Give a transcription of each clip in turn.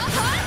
Uh -huh.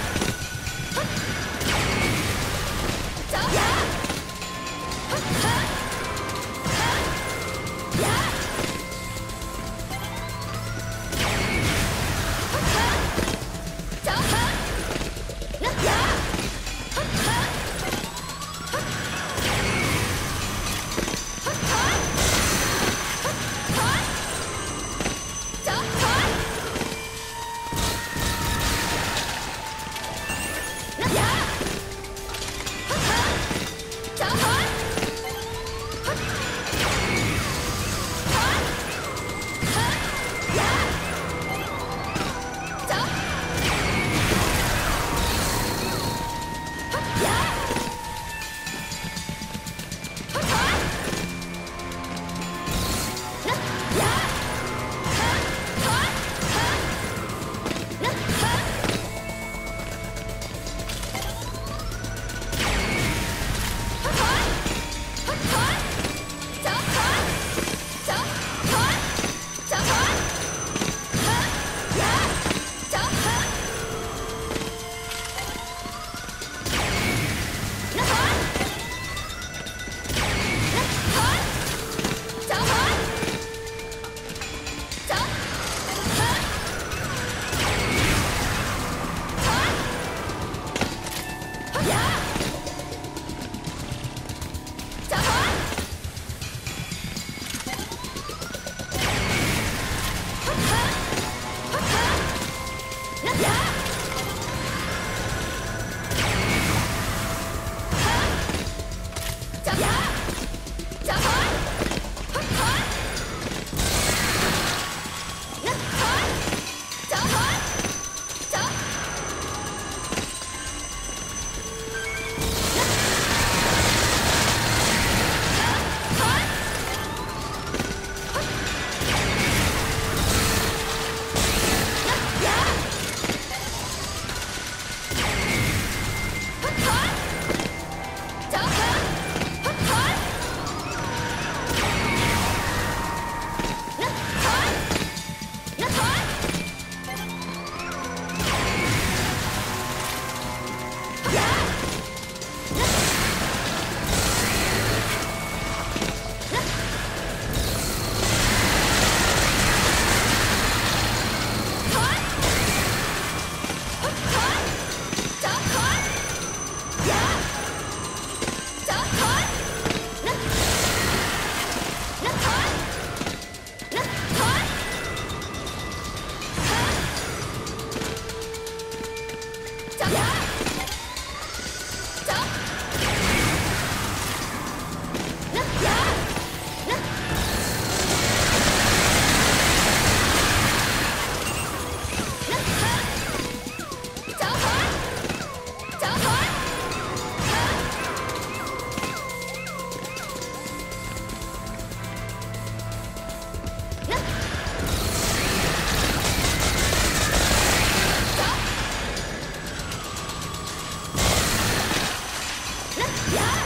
Yeah!